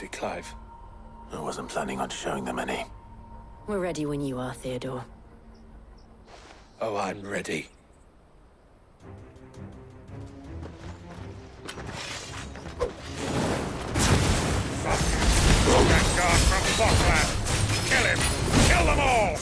see Clive. I wasn't planning on showing them any. We're ready when you are, Theodore. Oh, I'm ready. That guard from Fokland! Kill him! Kill them all!